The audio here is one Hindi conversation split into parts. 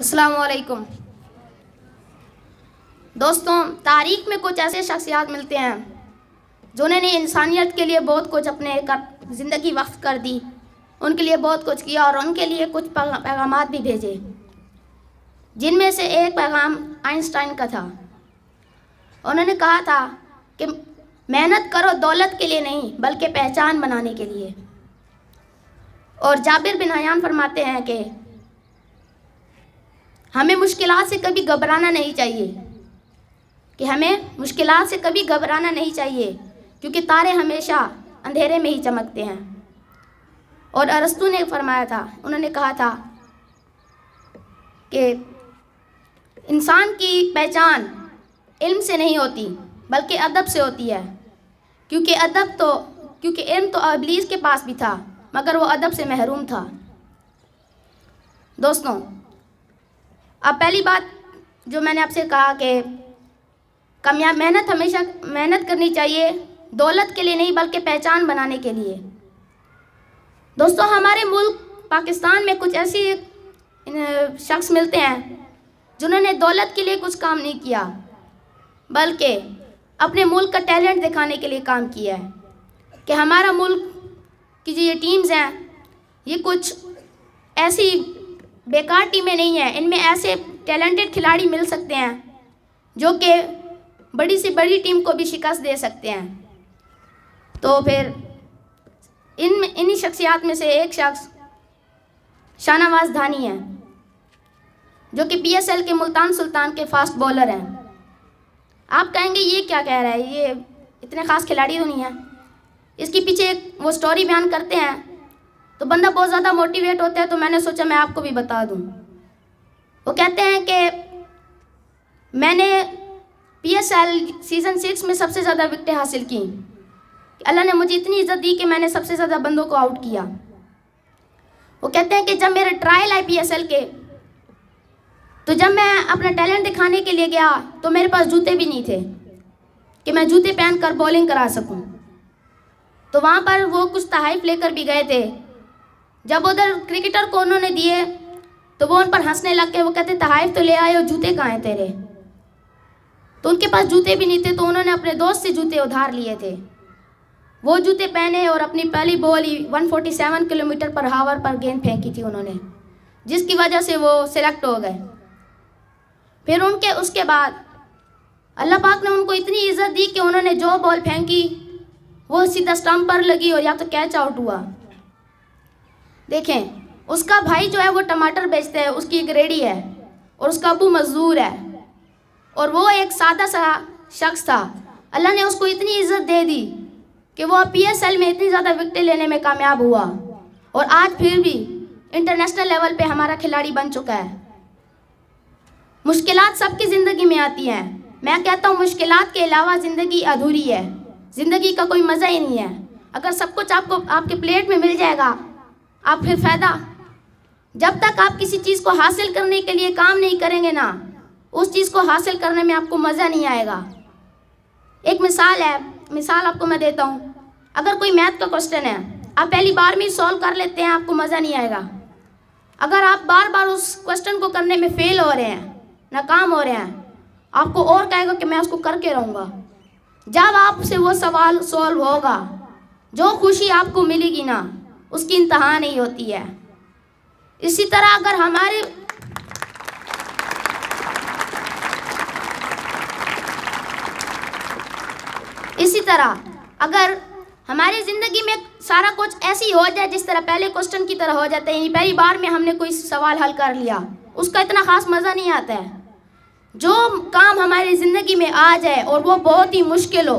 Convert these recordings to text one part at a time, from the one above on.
अस्सलाम वालेकुम दोस्तों, तारीख में कुछ ऐसे शख्सियात मिलते हैं, जिन्होंने इंसानियत के लिए बहुत कुछ अपने ज़िंदगी वक्त कर दी, उनके लिए बहुत कुछ किया और उनके लिए कुछ पैगाम भी भेजे। जिनमें से एक पैगाम आइंस्टाइन का था। उन्होंने कहा था कि मेहनत करो दौलत के लिए नहीं, बल्कि पहचान बनाने के लिए। और जाबिर बिन हयान फरमाते हैं कि हमें मुश्किल से कभी घबराना नहीं चाहिए। कि हमें मुश्किल से कभी घबराना नहीं चाहिए, क्योंकि तारे हमेशा अंधेरे में ही चमकते हैं। और अरस्तु ने फरमाया था, उन्होंने कहा था कि इंसान की पहचान इल्म से नहीं होती, बल्कि अदब से होती है। क्योंकि अदब तो क्योंकि इल्म तो अबलीस के पास भी था, मगर वो अदब से महरूम था। दोस्तों अब पहली बात जो मैंने आपसे कहा कि कामयाब मेहनत हमेशा मेहनत करनी चाहिए, दौलत के लिए नहीं, बल्कि पहचान बनाने के लिए। दोस्तों, हमारे मुल्क पाकिस्तान में कुछ ऐसी शख्स मिलते हैं, जिन्होंने दौलत के लिए कुछ काम नहीं किया, बल्कि अपने मुल्क का टैलेंट दिखाने के लिए काम किया है, कि हमारा मुल्क की जो ये टीम्स हैं, ये कुछ ऐसी बेकार टीमें नहीं हैं। इनमें ऐसे टैलेंटेड खिलाड़ी मिल सकते हैं, जो कि बड़ी से बड़ी टीम को भी शिकस्त दे सकते हैं। तो फिर इन, इन्हीं शख्सियात में से एक शख्स शाहनवाज धानी है, जो कि पीएसएल के मुल्तान सुल्तान के फास्ट बॉलर हैं। आप कहेंगे, ये क्या कह रहा है? ये इतने ख़ास खिलाड़ी तो नहीं है। इसके पीछे वो स्टोरी बयान करते हैं तो बंदा बहुत ज़्यादा मोटिवेट होता है तो मैंने सोचा मैं आपको भी बता दूँ। वो कहते हैं कि मैंने पीएसएल सीज़न सिक्स में सबसे ज़्यादा विकटें हासिल की। अल्लाह ने मुझे इतनी इज़्ज़त दी कि मैंने सबसे ज़्यादा बंदों को आउट किया। वो कहते हैं कि जब मेरे ट्रायल आए पीएसएल के तो जब मैं अपना टैलेंट दिखाने के लिए गया तो मेरे पास जूते भी नहीं थे कि मैं जूते पहन कर बॉलिंग करा सकूँ। तो वहाँ पर वो कुछ तहाइफ लेकर भी गए थे जब उधर क्रिकेटर को उन्होंने दिए तो वो उन पर हंसने लग गए। वो कहते, तहाइफ तो ले आए और जूते कहाँ हैं तेरे? तो उनके पास जूते भी नहीं थे तो उन्होंने अपने दोस्त से जूते उधार लिए थे। वो जूते पहने और अपनी पहली बॉल ही 147 किलोमीटर पर हावर पर गेंद फेंकी थी उन्होंने, जिसकी वजह से वो सिलेक्ट हो गए। फिर उनके, उसके बाद अल्लाह पाक ने उनको इतनी इज़्ज़त दी कि उन्होंने जो बॉल फेंकी, वो सीधा स्टम्प पर लगी और या तो कैच आउट हुआ। देखें, उसका भाई जो है वो टमाटर बेचता है, उसकी एक रेडी है और उसका अबू मजदूर है। और वो एक सादा सा शख्स था। अल्लाह ने उसको इतनी इज़्ज़त दे दी कि वो पीएसएल में इतनी ज़्यादा विकटें लेने में कामयाब हुआ। और आज फिर भी इंटरनेशनल लेवल पे हमारा खिलाड़ी बन चुका है। मुश्किलात सबकी ज़िंदगी में आती हैं। मैं कहता हूँ, मुश्किलात के अलावा ज़िंदगी अधूरी है। ज़िंदगी का कोई मज़ा ही नहीं है। अगर सब कुछ आपको, आपके प्लेट में मिल जाएगा आप फिर फ़ायदा। जब तक आप किसी चीज़ को हासिल करने के लिए काम नहीं करेंगे ना, उस चीज़ को हासिल करने में आपको मज़ा नहीं आएगा। एक मिसाल है, मिसाल आपको मैं देता हूँ। अगर कोई मैथ का क्वेश्चन है, आप पहली बार में सॉल्व कर लेते हैं, आपको मज़ा नहीं आएगा। अगर आप बार बार उस क्वेश्चन को करने में फेल हो रहे हैं, नाकाम हो रहे हैं, आपको और कहेगा कि मैं उसको करके रहूँगा। जब आपसे वो सवाल सॉल्व होगा, जो खुशी आपको मिलेगी ना उसकी इंतहा नहीं होती है। इसी तरह अगर हमारे इसी तरह अगर हमारी ज़िंदगी में सारा कुछ ऐसी हो जाए जिस तरह पहले क्वेश्चन की तरह हो जाता है पहली बार में हमने कोई सवाल हल कर लिया, उसका इतना ख़ास मज़ा नहीं आता है। जो काम हमारी ज़िंदगी में आ जाए और वो बहुत ही मुश्किल हो,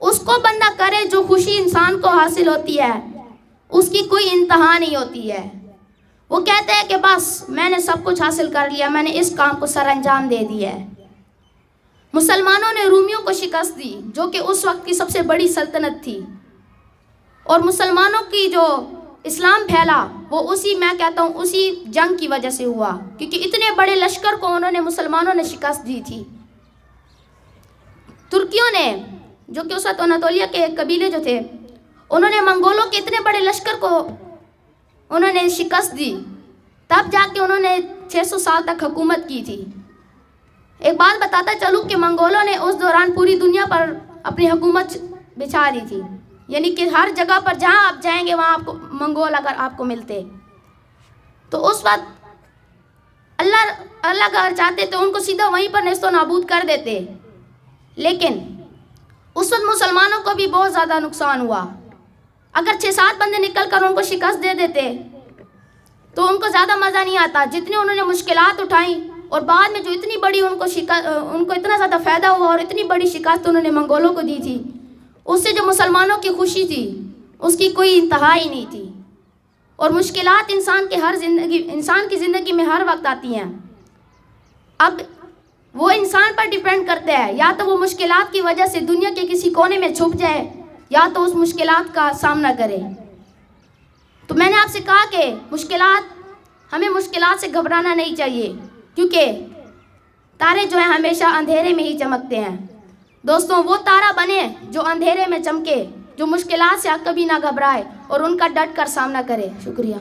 उसको बंदा करे जो खुशी इंसान को हासिल होती है। उसकी कोई इंतहा नहीं होती है। वो कहते हैं कि बस, मैंने सब कुछ हासिल कर लिया, मैंने इस काम को सर अंजाम दे दिया है। मुसलमानों ने रूमियों को शिकस्त दी, जो कि उस वक्त की सबसे बड़ी सल्तनत थी। और मुसलमानों की जो इस्लाम फैला, वो उसी, मैं कहता हूँ, उसी जंग की वजह से हुआ, क्योंकि इतने बड़े लश्कर को उन्होंने, मुसलमानों ने शिकस्त दी थी। तुर्कियों ने, जो कि उस वक्त अनातोलिया के कबीले जो थे उन्होंने मंगोलों के इतने बड़े लश्कर को उन्होंने शिकस्त दी। तब जाके उन्होंने 600 साल तक हुकूमत की थी। एक बात बताता चलूँ कि मंगोलों ने उस दौरान पूरी दुनिया पर अपनी हुकूमत बिछा दी थी। यानी कि हर जगह पर जहाँ आप जाएँगे, वहाँ आपको मंगोल अगर आपको मिलते। तो उस वक्त अल्लाह अल्लाह अगर चाहते तो उनको सीधा वहीं पर नस्तो नाबूद कर देते। लेकिन उस वक्त मुसलमानों को भी बहुत ज़्यादा नुकसान हुआ। अगर छः सात बंदे निकल कर उनको शिकस्त दे देते तो उनको ज़्यादा मज़ा नहीं आता। जितनी उन्होंने मुश्किलात उठाई और बाद में जो इतनी बड़ी उनको शिका, उनको इतना ज़्यादा फ़ायदा हुआ और इतनी बड़ी शिकस्त उन्होंने मंगोलों को दी थी, उससे जो मुसलमानों की खुशी थी, उसकी कोई इंतहा ही नहीं थी। और मुश्किल इंसान के हर ज़िंदगी, इंसान की ज़िंदगी में हर वक्त आती हैं। अब वो इंसान पर डिपेंड करते हैं। या तो वो मुश्किलात की वजह से दुनिया के किसी कोने में छुप जाए या तो उस मुश्किल का सामना करें। तो मैंने आपसे कहा कि मुश्किल हमें मुश्किल से घबराना नहीं चाहिए, क्योंकि तारे जो हैं हमेशा अंधेरे में ही चमकते हैं। दोस्तों, वो तारा बने जो अंधेरे में चमके, जो मुश्किल से कभी ना घबराए और उनका डट कर सामना करे। शुक्रिया।